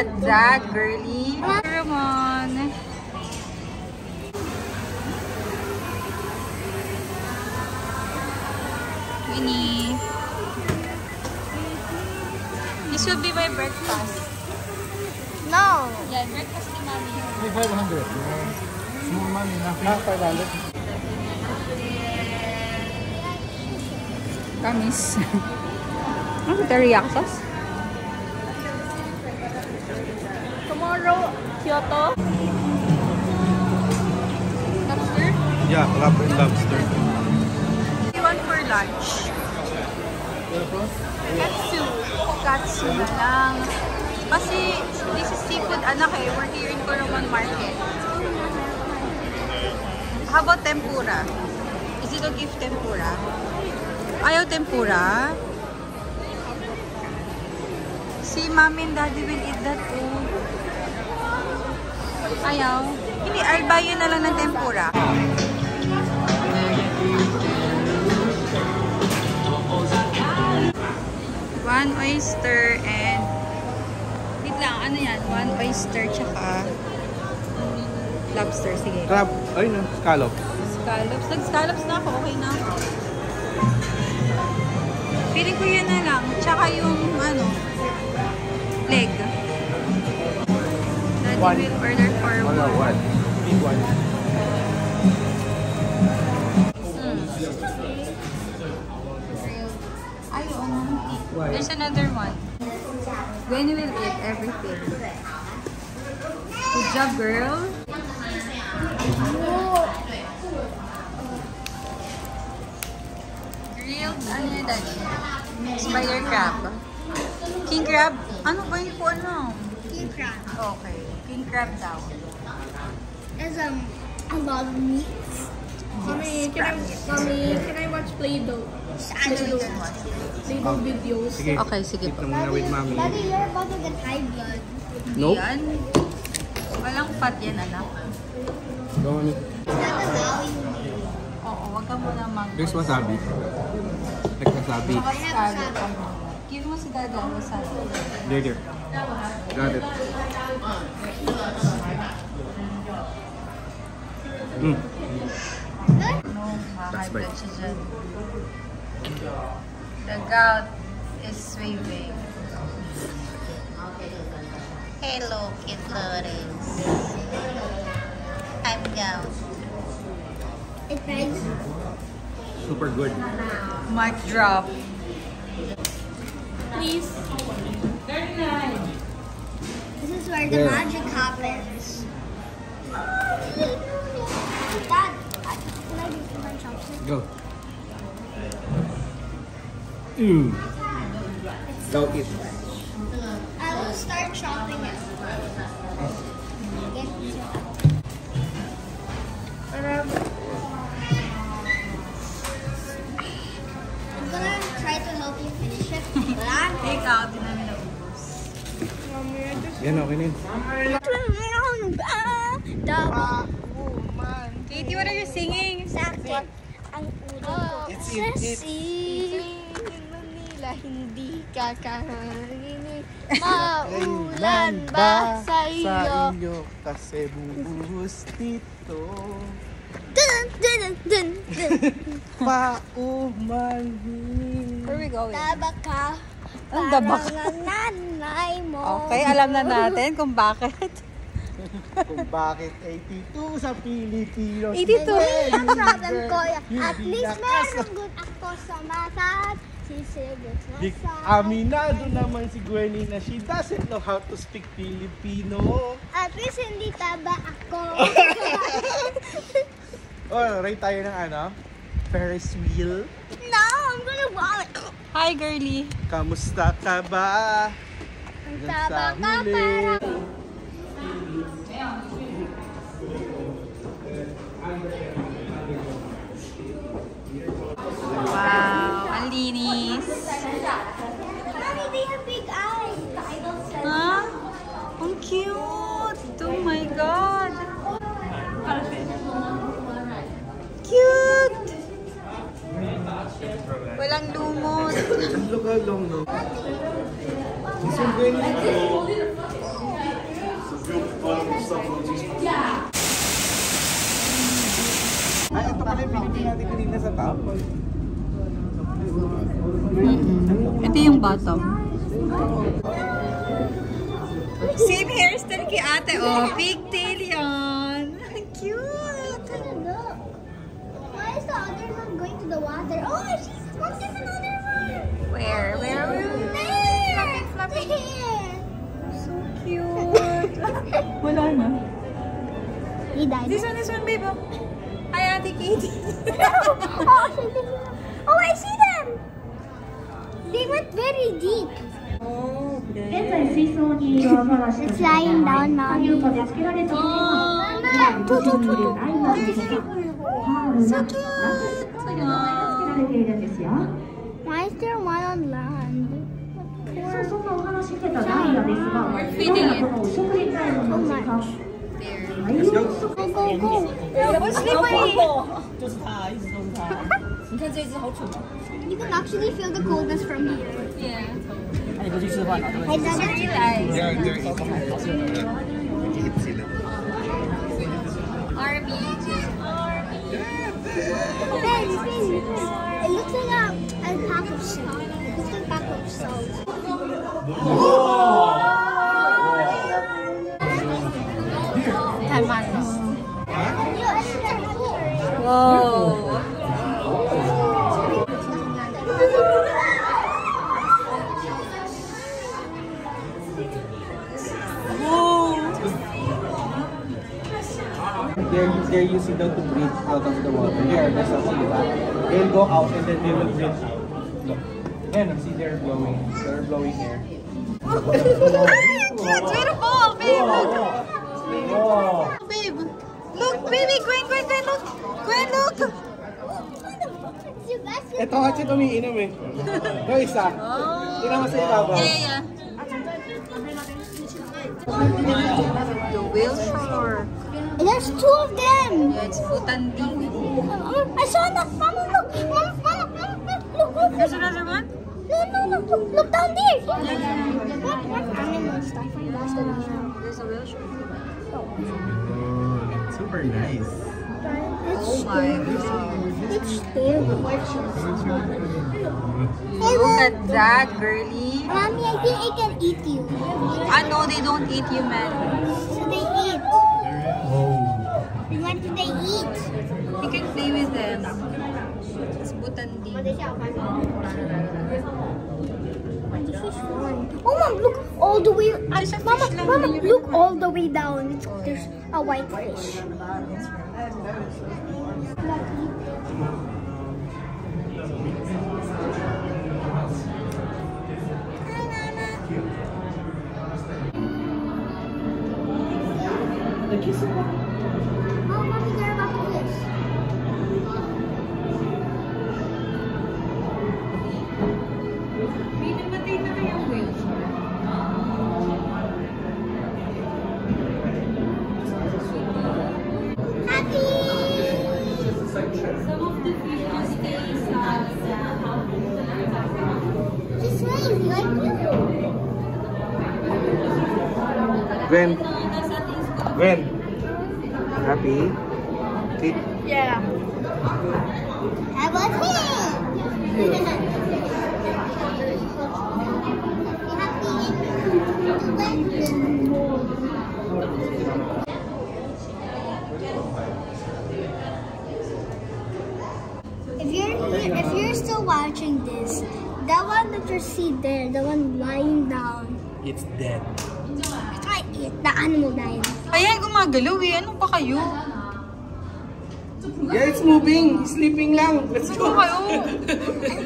at that, girly. Ramon. Winnie. This will be my breakfast. No. Yeah, breakfast ni Mami. May 500. Small money, nothing. Ah, 500. Kamis. Ano teriyaki sauce? Kyoto. Lobster? Yeah, crab and lobster. Want for lunch? Katsu. Katsu na lang. Kasi this is seafood anak eh. We're here in Coromon Market. How about tempura? Is it okay if tempura? Ayaw tempura? Si mommy and daddy will eat that too. Ayaw. Hindi, I'll buy you na lang ng tempura. One oyster and... Wait lang, ano yan? One oyster tsaka lobster. Sige. Crab, ay no, scallop. Scallops. Nag-scallops na ako. Okay na ako. Feeling ko yun na lang. Tsaka yung ano, leg. Daddy One. will order for Wala, one. one. Big one. Ay, oo nga. Why? There's another one. When will eat everything. Good job, girl. Grilled, ano yun, daddy? Spider crab. King crab? Ano ba yung ko alam? King crab. Okay. King crab daw. There's um, a lot of meat. Mommy, can I, mommy, can I watch Play-Doh? Play-Doh. Play-Doh videos. Sige. Okay, sige po. na muna with mommy. Daddy, you're about to get high blood. Nope. Yan. Walang fat yan, anak. Go on it. It's not allowing me. Oo, wag ka muna mag... There's wasabi. Like wasabi. Wasabi. Give mo si Dada ang wasabi. There, there. Got it. Mm. No, high right. blood siya dyan. The gout is waving. Hello, Kid Lawrence. I'm gout. It hurts. Super good. Mic drop. Please. This is where the Yeah. magic happens. Dad, can I use my chopstick? Go. Mm. Go eat. I will start chopping it. I'm gonna try to help you finish it, but I'm Take out, din namin naubos. Yan, okay na yun. Katie, what are you singing? Sakit ang ulo ko. It's it, it's- Manila hindi ka kakainin. Maulan ba sa iyo? iyo kasi bubuhos dito. Dun, dun, dun, dun. Paumanhin. Where are we going? Daba ka. Ang daba ka. Parang ang nanay mo. Okay, alam na natin kung bakit. Kung bakit 82 sa Pilipino. 82. Ang problem ko, at least meron good ako sa na Di-. Aminado naman si Gwenny na she doesn't know how to speak Filipino. At least hindi taba ako. Oh, rate tayo ng ano? Ferris wheel. no, I'm gonna vomit. Hi, girly. Kamusta ka ba? Ang Hanggang taba sa ka huli. parang... Mommy, they have big eyes. Huh? Ang cute. Oh my God. Cute. Walang lumot. Look how long no. Ay, ito pala yung binibigyan natin kanina sa tapos top. Ito yung bottom. Same hairstyle kay ate. Oh, pigtail yan. Cute. Why is the other one going to the water? Oh, she's what's this another one? Where? Where? Where? There. Fluffy, fluffy. So cute. Wala na. He died. This one, this one, babe. oh. Hi, Ate Katie. oh, she oh, I see them. They went very deep. it's lying down now. So cute. Why is there one on land? We're feeding it. So much. There. Go, go, go. It was. ヤですがどうやらこの食品タイムの時間太陽不足 Go, go, go. Oh, slippery. You can actually feel the coldness from here. Yeah. Hey, Dada. They're, they're eating. Eat sila. Army. Ben, Ben, It looks like a, a pack of salt. It looks like a pack of salt. They're using them to breathe out of the water. Here, there's a di ba? They'll go out and then they will breathe out. Look. Ayan, see, they're blowing. They're blowing air. Cute, beautiful, babe. Look. Oh! Babe. Look, baby. Gwen, Gwen, Gwen, look. Gwen, look. Ito kasi tumiinom eh. Ito isa. Tingnan mo sa ibabaw. Yeah, yeah. The whale shore. There's two of them. Yeah, it's Butandi. Oh, I saw that. Mama, look. Mama, Mama, Mama, look, look, There's another one? No, no, no, look, look down there. What, what animal stuff? That's the one. There's a whale shore. Super nice. It's Oh my god. It's still. Look look. at that, girly. Mommy, I think I can eat you. Ah, no, they don't eat human. So they eat. What do they eat? You can play with them. It's Butandi. This is fun. Oh, mom, look all the way. Uh, mama, mama, look all the way down. It's, there's a white fish. Thank you so much. Happy! Some of the Happy? Kate. Yeah. How about him? If you're if you're still watching this, that one that you see there, the one lying down, It's dead. it's not it. The animal died. Ayan, gumagalaw eh. Ano pa kayo? Yeah, it's moving. Sleeping lang. Let's Ano go. kayo?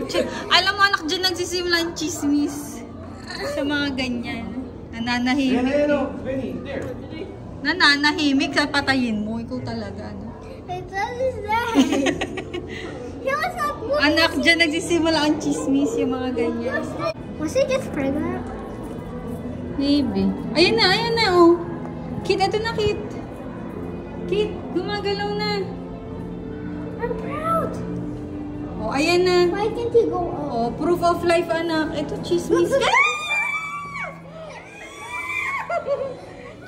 Ch- Alam mo, anak, dyan nagsisimula ang chismis. Sa mga ganyan. Nananahimik. ayan, oh. Benny, there. Nananahimik sa patayin mo. Ikaw talaga. Ano? I thought it's that. he was not moving. Anak, dyan nagsisimula ang chismis. Yung mga ganyan. Was he just pregnant? Maybe. Ayan na, ayan na, oh. Kit, ito na, Kit. Kit, gumagalaw na. I'm proud. Oh, ayan na. Why can't he go up? Oh, proof of life, anak. Ito, chismis.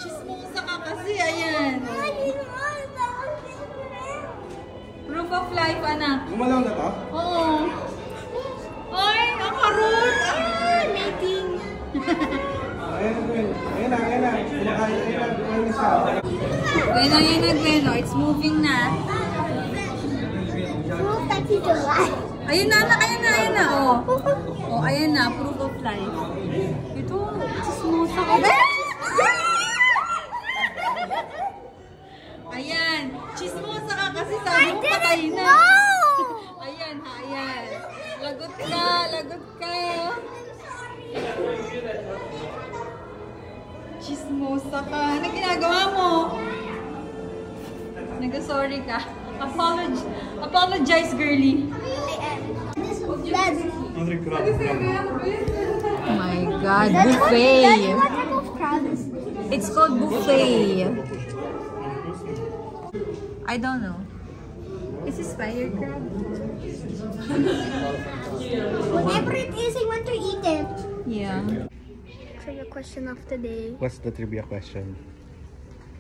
Chismosa ka kasi, ayan. anak. Gumalaw na to? Bueno, yan na, Bueno. It's moving na. Proof that he's alive. Ayun na, anak. Ayan na, ayan na. Oh. Oh, ayan na. Proof of life. Ito, chismosa ko. Ayan. Chismosa ka kasi sabi mo patay na. Ayan ha, ayan. Lagot ka, lagot ka. Chismosa ka. Ano ginagawa mo? Nag-sorry ka. Apologize, apologize, girly. Dad, Oh my God, buffet. what type of crab is It's called buffet. I don't know. Is this fire crab? Whatever it is, I want to eat it. Yeah. The question of the day. What's the trivia question?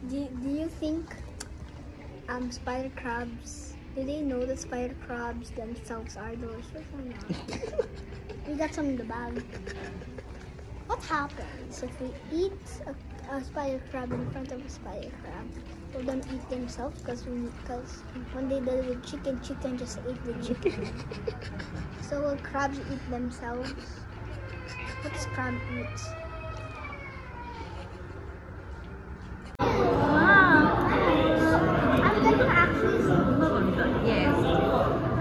Do, do you think um, spider crabs, do they know that spider crabs themselves are delicious or not? we got some in the bag. What happens if we eat a, a spider crab in front of a spider crab? Will them eat themselves? Because because when they did with chicken, chicken just ate the chicken. so will crabs eat themselves? What does crab eat?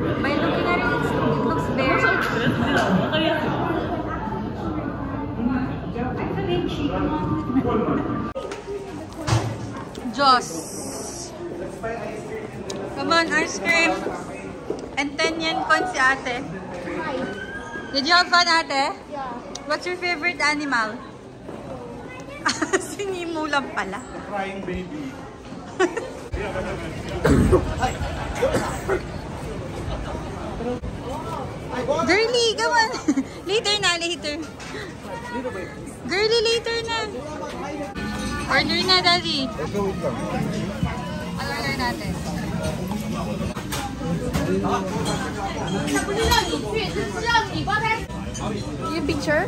By looking at it, it looks very... Joss. Come on, ice cream. And 10 yen kon si ate. Did you have fun, ate? Yeah. What's your favorite animal? Sinimo lang pala. Crying baby. Girly, come on. later na, later. Girly, later na. Order na, daddy. Ano order natin? Yung picture?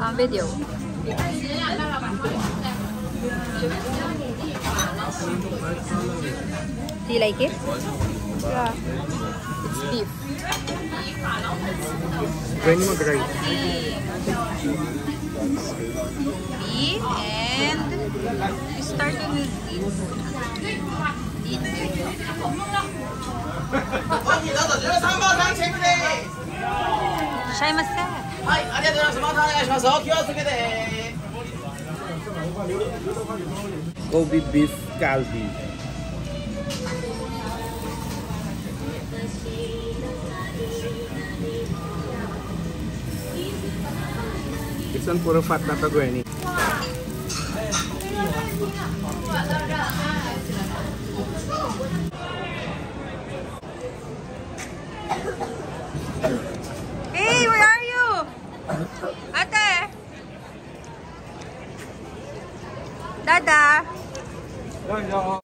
Um, video. Do you like it? Yeah. It's beef. 上にもでかい。Beef and we started with beef. Beef. 本日どうぞ十三番さんチェックです。いらっしゃいませ。はい、ありがとうございます。またお願いします。お気をつけて。Kobe beef calvi. It's on puro fat na to, Gwenny.